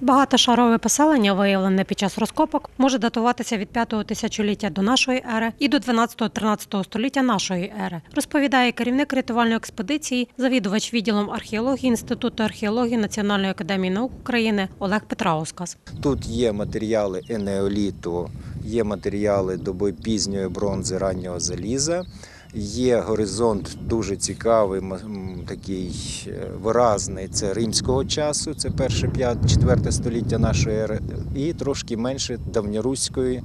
Багатошарове поселення, виявлене під час розкопок, може датуватися від 5-го тисячоліття до нашої ери і до 12-13 століття нашої ери, розповідає керівник рятувальної експедиції, завідувач відділом археології Інституту археології Національної академії наук України Олег Петраускас. Тут є матеріали енеоліту, є матеріали доби пізньої бронзи, раннього заліза. Є горизонт дуже цікавий, такий е, виразний. Це римського часу, це перше 5-4 століття нашої ери, і трошки менше давньоруської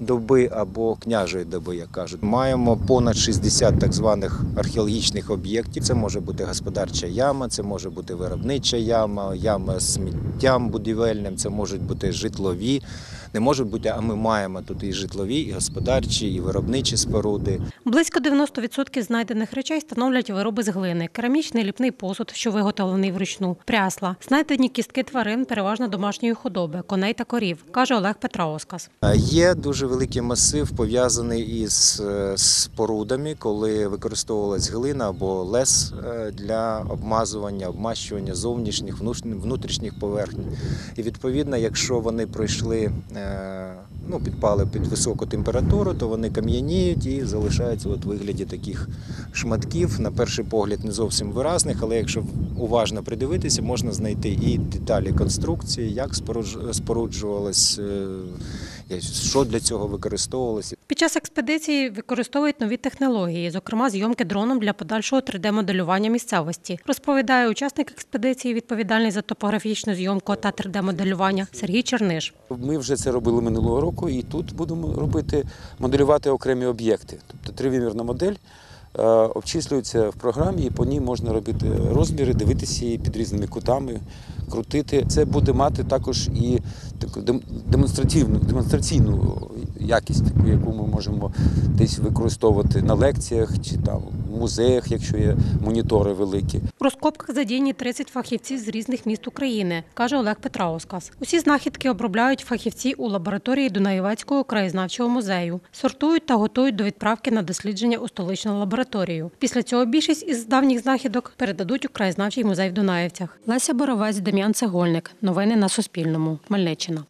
доби або княжої доби, як кажуть. Маємо понад 60 так званих археологічних об'єктів. Це може бути господарча яма, це може бути виробнича яма, яма з сміттям будівельним, це можуть бути житлові. Не можуть бути, а ми маємо тут і житлові, і господарчі, і виробничі споруди. Близько 90% знайдених речей становлять вироби з глини, керамічний ліпний посуд, що виготовлений вручну, прясла, знайдені кістки тварин, переважно домашньої худоби, коней та корів, каже Олег Петраускас. А Є дуже великий масив пов'язаний із е, спорудами, коли використовувалась глина або лес е, для обмазування, обмащування зовнішніх внутрішніх поверхень. І відповідно, якщо вони пройшли, е, ну, підпали під високу температуру, то вони кам'яніють і залишаються от вигляді таких шматків. На перший погляд не зовсім виразних, але якщо уважно придивитися, можна знайти і деталі конструкції, як споруджувалось. Що для цього використовувалося? Під час експедиції використовують нові технології, зокрема зйомки дроном для подальшого 3D-моделювання місцевості, розповідає учасник експедиції, відповідальний за топографічну зйомку та 3D-моделювання Сергій Черниш. Ми вже це робили минулого року, і тут будемо робити моделювати окремі об'єкти. Тобто тривимірна модель обчислюється в програмі, і по ній можна робити розміри, дивитися її під різними кутами, крутити. Це буде мати також і таку демонстративну демонстраційну якість, яку ми можемо десь використовувати на лекціях чи там в музеях, якщо є монітори великі. У розкопках задіяні 30 фахівців з різних міст України, каже Олег Петраускас. Усі знахідки обробляють фахівці у лабораторії Дунаєвецького краєзнавчого музею, сортують та готують до відправки на дослідження у столичну лабораторію. Після цього більшість із давніх знахідок передадуть у краєзнавчий музей в Дунаєвцях. Леся Боровець, Дем'ян Цегольник. Новини на Суспільному. Хмельниччина.